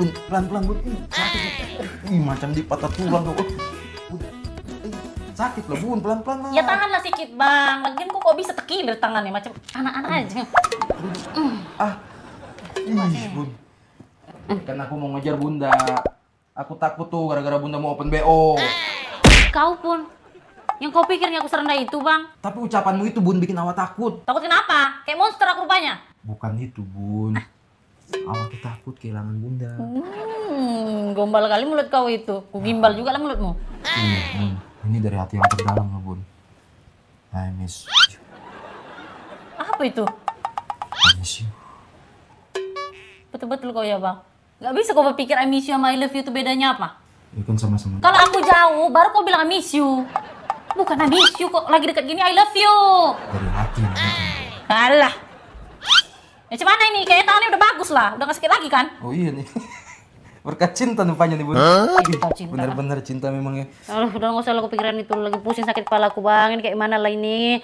Bun, pelan-pelan bun. Ih, sakit. Ih, macam di patah tulang kok. Ih, sakit lah bun, pelan-pelan lah. Ya tahanlah sedikit bang. Lagian kok kok bisa tekilir tangannya macam anak-anak aja. Ah, ih bun. Kan aku mau ngejar bunda. Aku takut tuh gara-gara bunda mau open BO. Kau pun. Yang kau pikirnya aku serendah itu bang. Tapi ucapanmu itu bun bikin awak takut. Takut kenapa? Kayak monster aku rupanya. Bukan itu bun. Awak tuh takut kehilangan bunda. Hmm, gombal kali mulut kau itu. Ku gimbal juga lah mulutmu. Iya, bun. Ini dari hati yang terdalam lah bun. I miss you. Apa itu? I miss you. Betul-betul kau ya bang. Gak bisa kau berpikir I miss you sama I love you itu bedanya apa? Ya kan sama-sama. Kalau aku jauh, baru kau bilang I miss you. Bukan I miss you kok lagi dekat gini I love you. Dari hati. Alah. Ya cuman ini kayak tangannya udah bagus lah, udah gak sakit lagi kan? Oh iya nih. Berkat cinta rupanya nih cinta. Bener-bener cinta memang ya. Aduh, udah gak usah lo kepikiran itu lagi pusing sakit kepala aku bang. Ini kayak mana lah ini?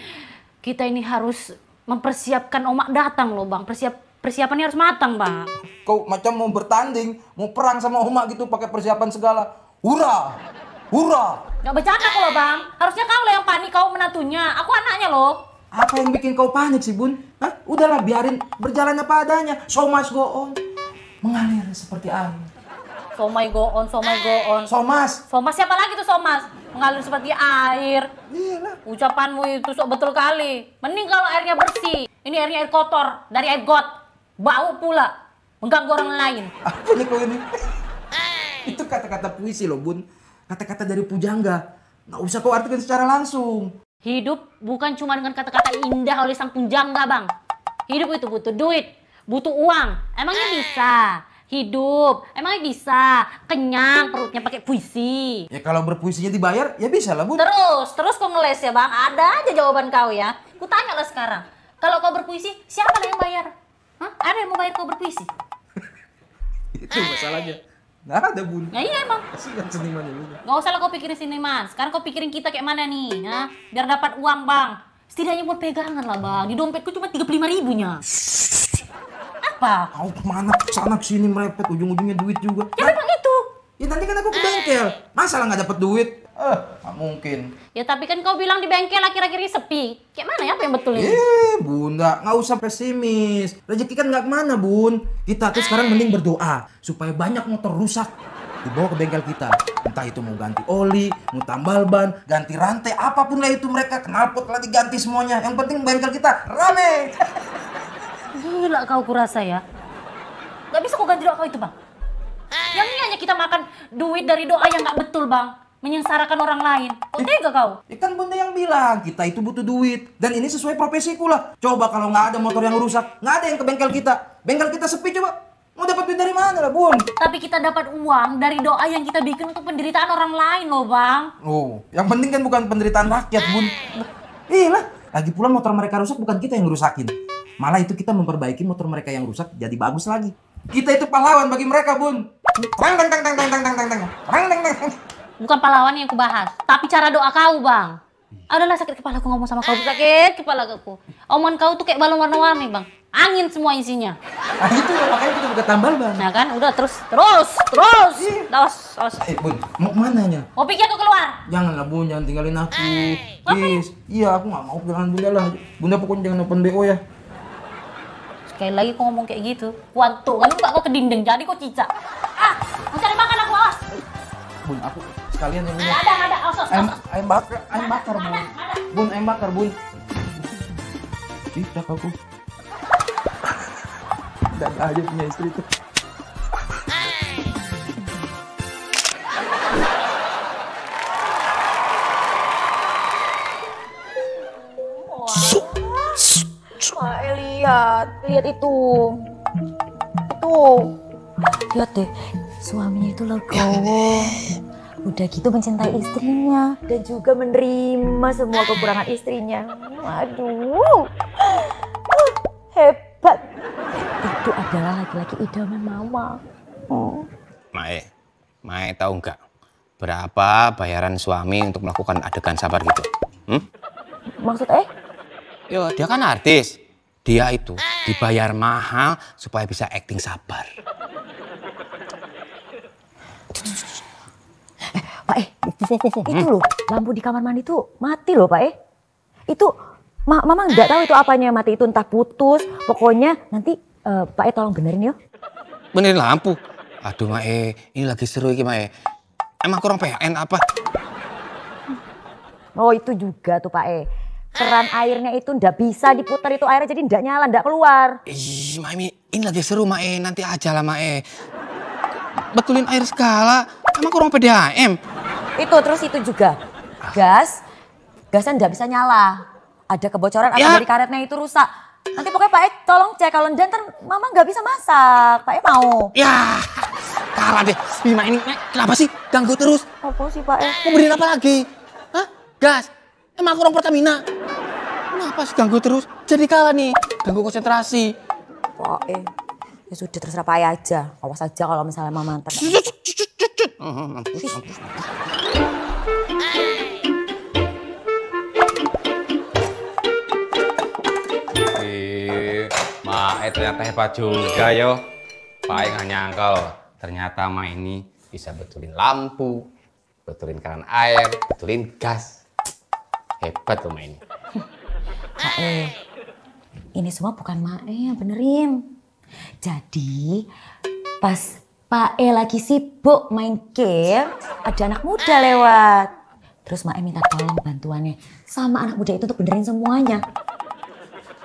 Kita ini harus mempersiapkan omak datang loh bang. Persiap persiapannya harus matang bang. Kau macam mau bertanding, mau perang sama Oma gitu pakai persiapan segala. Hura! Hura! Gak bercanda kok loh bang. Harusnya kau lah yang panik kau menantunya. Aku anaknya loh. Apa yang bikin kau panik sih bun? Hah? Udahlah biarin berjalan apa adanya. So much go on. Mengalir seperti air. So my go on, so my go on. Somas. Somas siapa lagi tuh Somas? Mengalir seperti air. Iyalah. Ucapanmu itu sok betul kali. Mending kalau airnya bersih. Ini airnya air kotor dari air got. Bau pula. Mengganggu orang lain. Apa nih kau ini? Itu kata-kata puisi loh bun. Kata-kata dari pujangga. Nggak usah kau artikan secara langsung. Hidup bukan cuma dengan kata-kata indah oleh sang punjangga, Bang. Hidup itu butuh duit, butuh uang. Emangnya bisa? Hidup, emangnya bisa? Kenyang perutnya pakai puisi. Ya kalau berpuisinya dibayar, ya bisa lah bun. Terus, terus kau ngeles ya, Bang. Ada aja jawaban kau ya. Ku tanya lah sekarang. Kalau kau berpuisi, siapa lah yang bayar? Hah? Ada yang mau bayar kau berpuisi? Itu masalahnya. Nggak ada bun. Ya iya emang. Kasihan senimannya juga. Gak usah lah kau pikirin sini mas. Sekarang kau pikirin kita kayak mana nih, ya? Biar dapat uang bang. Setidaknya buat pegangan lah bang. Di dompetku cuma 35 ribunya. Apa? Kau ke mana? Sana sini merepet, ujung-ujungnya duit juga. Ya memang itu. Ya nanti kan aku ke bengkel. Masa lah nggak dapet duit? Eh, nggak mungkin. Ya tapi kan kau bilang di bengkel akhir-akhir ini sepi. Kayak mana ya apa yang betul ini? Eh, bunda, nggak usah pesimis. Rezeki kan nggak ke mana, bun. Kita tuh sekarang mending berdoa supaya banyak motor rusak dibawa ke bengkel kita. Entah itu mau ganti oli, mau tambal ban, ganti rantai, apa pun lah itu mereka. Knalpot lah diganti semuanya. Yang penting bengkel kita rame. Gila kau kurasa ya. Gak bisa kau ganti doa kau itu bang. Yang ini hanya kita makan duit dari doa yang gak betul bang menyengsarakan orang lain. Kok tega kau? Kan, bunda yang bilang kita itu butuh duit dan ini sesuai profesi lah. Coba kalau nggak ada motor yang rusak, nggak ada yang ke bengkel kita. Bengkel kita sepi coba. Mau dapat duit dari mana lah, Bun? Tapi kita dapat uang dari doa yang kita bikin untuk penderitaan orang lain loh, Bang. Oh, yang penting kan bukan penderitaan rakyat, Bun. Ih lah, lagi pula motor mereka rusak bukan kita yang rusakin. Malah itu kita memperbaiki motor mereka yang rusak jadi bagus lagi. Kita itu pahlawan bagi mereka, Bun. Tang tang tang tang tang tang tang tang. Tang tang tang. Bukan pahlawan yang aku bahas. Tapi cara doa kau bang. Adalah sakit kepala aku ngomong sama kau. Sakit kepala aku. Omongan kau tuh kayak balon warna-warni bang. Angin semua isinya. Nah itu makanya kita buka tambal ban. Nah kan, udah terus, terus, terus. Terus, terus. Eh, Bun, mau ke mana nya? Mau pikir aku keluar? Janganlah Bun, jangan tinggalin aku. Please. Iya, aku nggak mau kehilangan Bunda lah. Bunda pokoknya jangan open BO ya. Sekali lagi kau ngomong kayak gitu. Kuantuk, kan kok kau ke dinding, jadi kau cicak. Ah, mau cari makan aku, awas. Bun, aku sekalian yang ini. Ada, ada, awas, awas, Ayam, ayam bakar, ayam bakar, Bun. Bun, ayam bakar, Bun. Tidak aku. Dan aja punya istri tuh. Wah, eh, lihat, lihat itu. Itu. Lihat deh, suaminya itu legowo. Udah gitu mencintai istrinya dan juga menerima semua kekurangan istrinya. Waduh. Hebat. Itu adalah laki-laki idaman mama. Oh. Mae, Mae tahu nggak berapa bayaran suami untuk melakukan adegan sabar gitu? Hmm? Maksud eh? Yo, dia kan artis. Dia itu dibayar mahal supaya bisa acting sabar. Itu loh, lampu di kamar mandi tuh mati loh Pak eh. Itu ma Mama nggak tahu itu apanya yang mati itu entah putus. Pokoknya nanti eh, Pak eh tolong benerin ya. Benerin lampu. Aduh Mae, ini lagi seru iki Mae. Emang kurang PN apa? Oh itu juga tuh Pak E. Keran airnya itu ndak bisa diputar itu airnya jadi ndak nyala, ndak keluar. Ih, Mae, ini lagi seru Mae, nanti aja lah Mae. Betulin air segala, emang kurang PDAM. Itu terus itu juga gas, gasnya ndak bisa nyala. Ada kebocoran atau Ya. dari karetnya itu rusak. Nanti pokoknya Pak E tolong cek kalau ndak ntar Mama nggak bisa masak. Pak E mau. Ya, kalah deh. Bima ini, kenapa sih ganggu terus? Apa sih Pak E? Mau beliin apa lagi? Hah? Gas? Emang kurang Pertamina? Kenapa sih ganggu terus? Jadi kalah nih, ganggu konsentrasi. Pak E. Ya sudah terserah Pak E aja. Awas aja kalau misalnya Mama ntar. Oh, mampus, mampus. Mae ternyata hebat juga yo. Pak nggak nyangka loh. Ternyata Mae ini bisa betulin lampu, betulin keran air, betulin gas. Hebat loh Mae ini. Pak E, ini semua bukan Mae yang benerin. Jadi pas Pak E lagi sibuk main game, ada anak muda lewat. Terus Mae minta tolong bantuannya sama anak muda itu untuk benerin semuanya.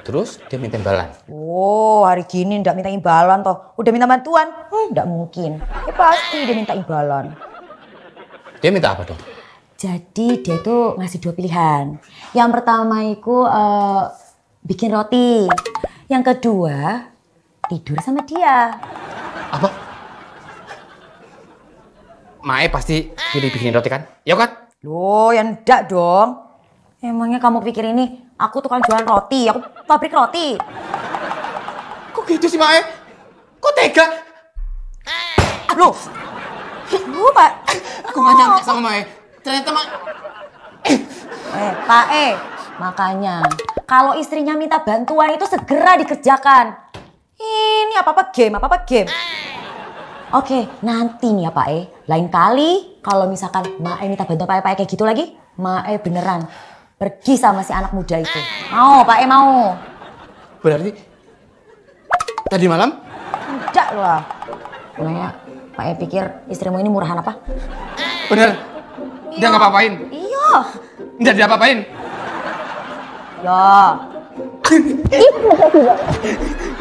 Terus dia minta imbalan. Oh, hari gini ndak minta imbalan toh. Udah minta bantuan? Hmm, ndak mungkin. Ya pasti dia minta imbalan. Dia minta apa dong? Jadi dia itu ngasih dua pilihan. Yang pertama itu eh, bikin roti. Yang kedua tidur sama dia. Apa? Mae pasti pilih bikin roti kan? Ya kan? Loh, yang enggak dong. Emangnya kamu pikir ini aku tukang jualan roti, aku pabrik roti. Kok gitu sih Mae? Kok tega? Loh, lu Pak. Aku gak nyangka sama Mae. Ternyata Mae... Eh, Pak E, makanya kalau istrinya minta bantuan itu segera dikerjakan. Ini apa-apa game, apa-apa game. Oke, nanti nih ya Pak E. Lain kali kalau misalkan Mae minta bantuan Pak E, Pak E kayak gitu lagi, Mae beneran pergi sama si anak muda itu. Mau Pak E mau? Berarti... Tadi malam? Tidak lah. Makanya Pak E pikir istrimu ini murahan apa? Bener. Dia nggak apa-apain. Iya. Nggak dia apa-apain. Ya.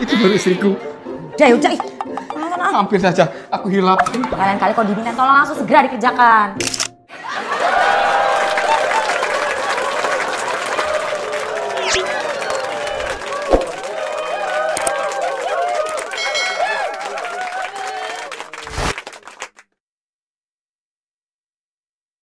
Itu baru istriku. Udah, ya udah. sana. Hampir saja aku hilap. Kalian kali kalau diminta tolong langsung segera dikerjakan.